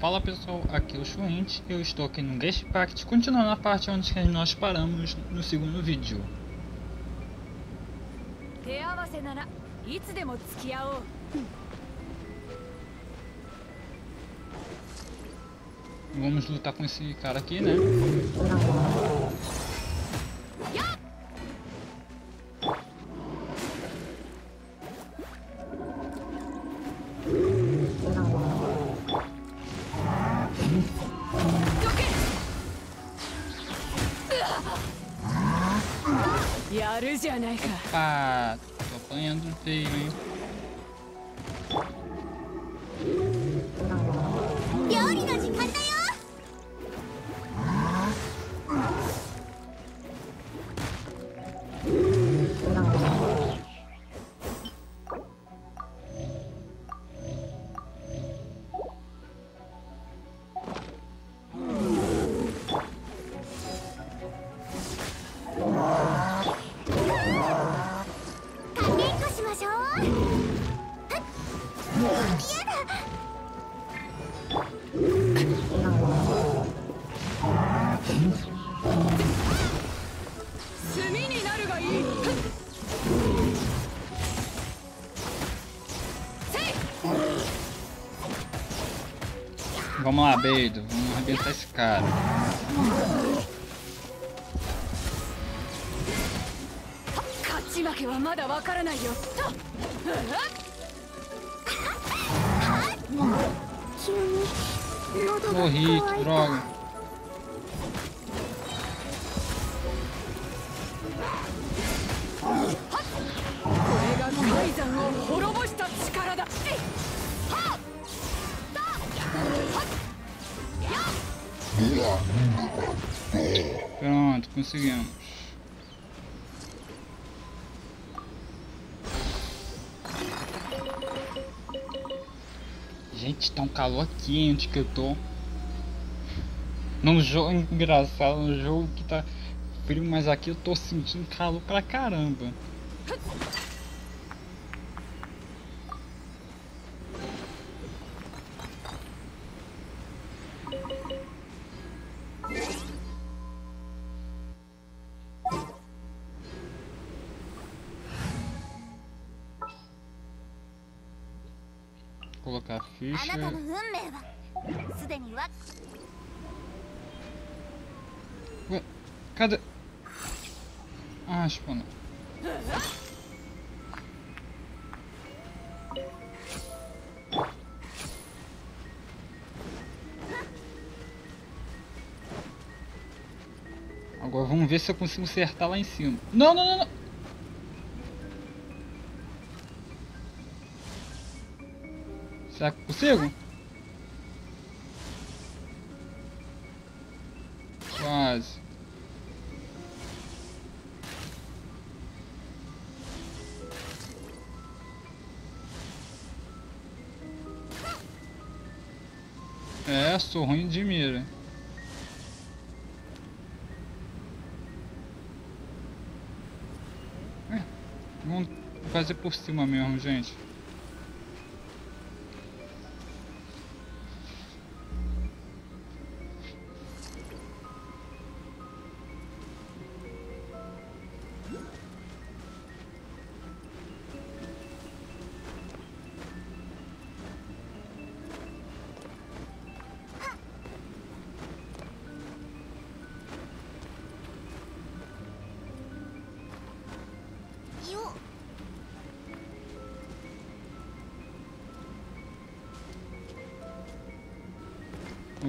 Fala pessoal, aqui é o Chuente, eu estou aqui no Guest Pact, continuando a parte onde nós paramos no segundo vídeo. Vamos lutar com esse cara aqui, né? Opa, tô apanhando feio, hein? Vamos lá, Beido, vamos arrebentar esse cara. 勝ち負けはまだわからないよ急に喉 Morri, que droga. Pronto, conseguimos. Gente, tá um calor aqui onde que eu tô. Num jogo engraçado, num jogo que tá frio, mas aqui eu tô sentindo calor pra caramba. colocar a ficha. Ué, cadê? Ah. Agora vamos ver se eu consigo acertar lá em cima. Não, não, não, não. Será que consigo? Quase. É, sou ruim de mira. É, vamos fazer por cima mesmo, gente.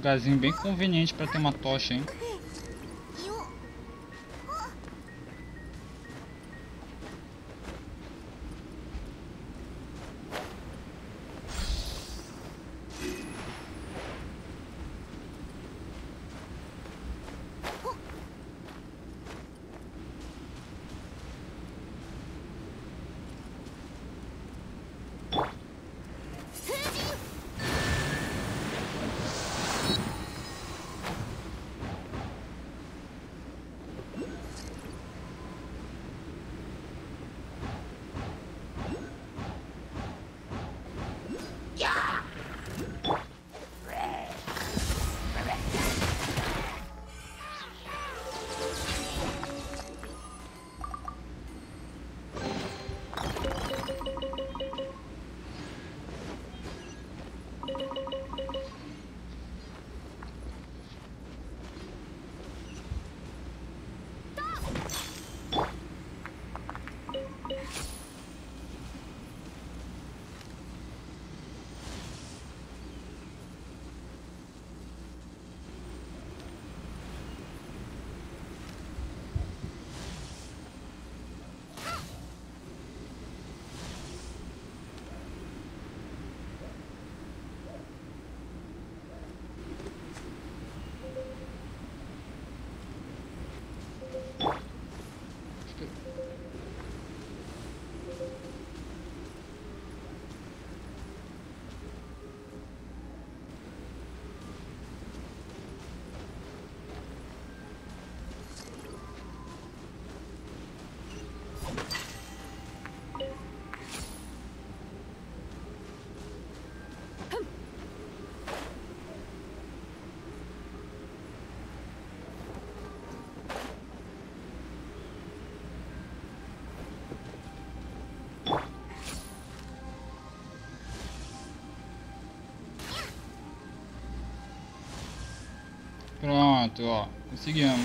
Lugarzinho bem conveniente pra ter uma tocha, hein? Pronto, ó. Conseguimos.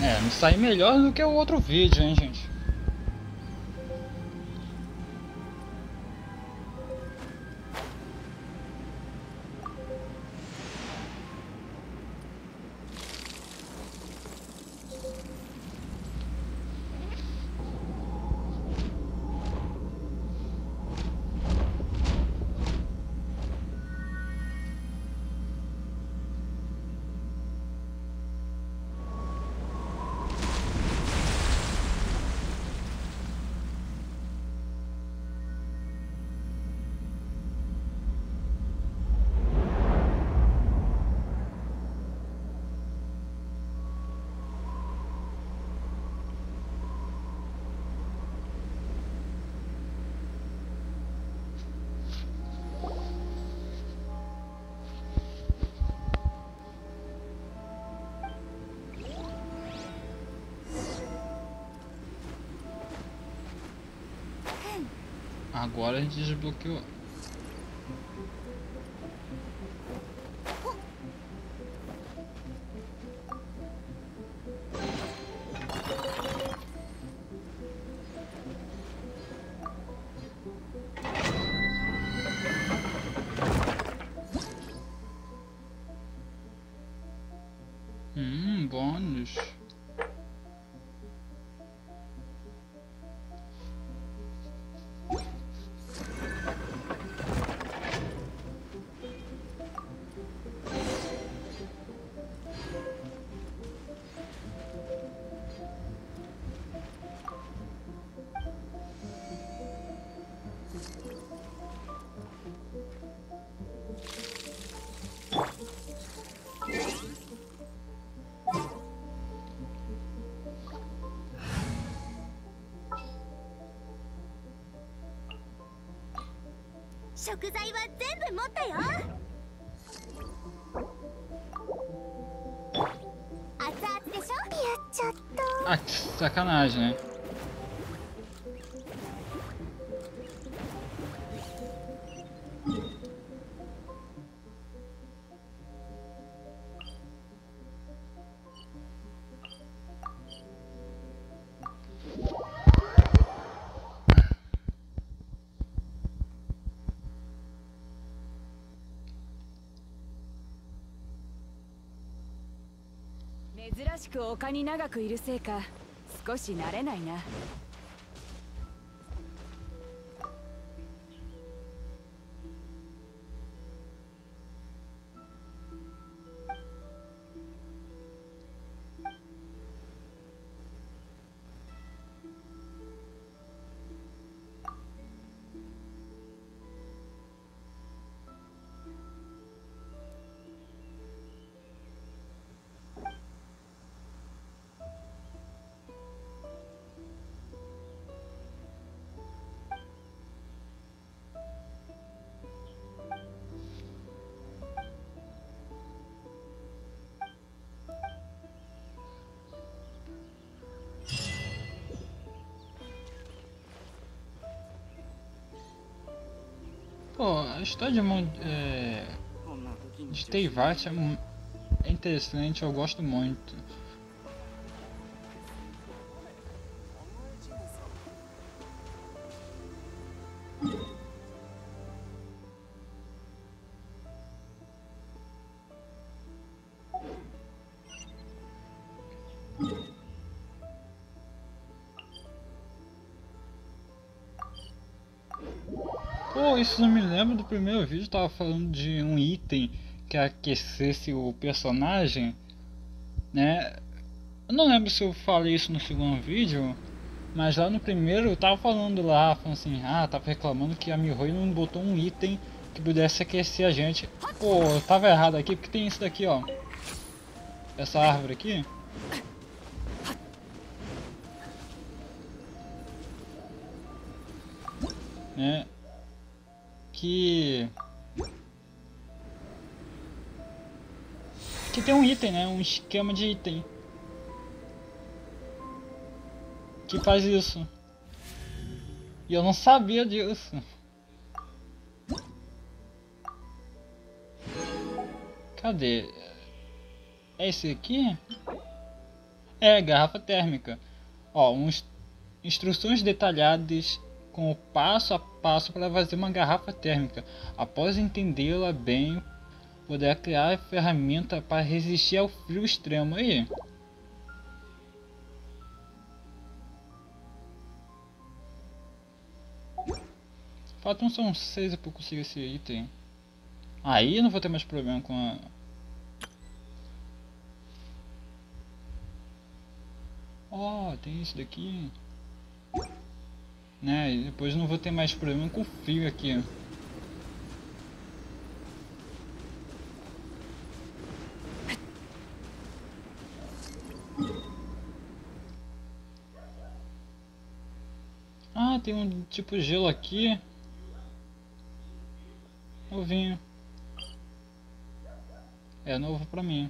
É, me sai melhor do que o outro vídeo, hein, gente. Agora a gente desbloqueou. Hum, bônus. "食材は全部持ったよ熱々でしょ？やっちゃった Ah, que sacanagem, né?「珍しく丘に長くいるせいか少し慣れないな」Pô, a história de, Mon é, de Teyvat é, é interessante, eu gosto muito. Pô, isso não me lembra do primeiro vídeo, tava falando de um item que aquecesse o personagem, né? Eu não lembro se eu falei isso no segundo vídeo, mas lá no primeiro eu tava falando lá, falando assim, ah, tava reclamando que a Mihoi não botou um item que pudesse aquecer a gente. Pô, eu tava errado aqui, porque tem isso daqui, ó. Essa árvore aqui. Né? Que que tem um item, né? Um esquema de item. que faz isso. E eu não sabia disso. Cadê? É esse aqui? É, garrafa térmica. Ó, uns instruções detalhadas com o passo a passo para fazer uma garrafa térmica. Após entendê-la bem, poderá criar a ferramenta para resistir ao frio extremo. Aí. Faltam são seis para conseguir esse item. Aí eu não vou ter mais problema com a... Oh, tem isso daqui. Né, e depois não vou ter mais problema com o frio aqui. Ah, tem um tipo gelo aqui. Novinho. É novo pra mim.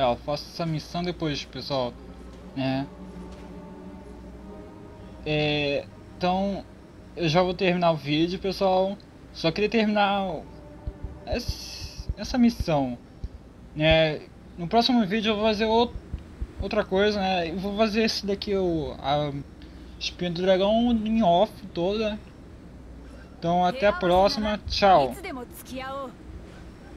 É, eu faço essa missão depois, pessoal. Né? É, então, eu já vou terminar o vídeo, pessoal. Só queria terminar essa missão. Né? No próximo vídeo eu vou fazer outro, outra coisa, né? Eu vou fazer esse daqui, o, a espinha do dragão em off toda. Então até a próxima, tchau.